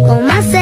Con más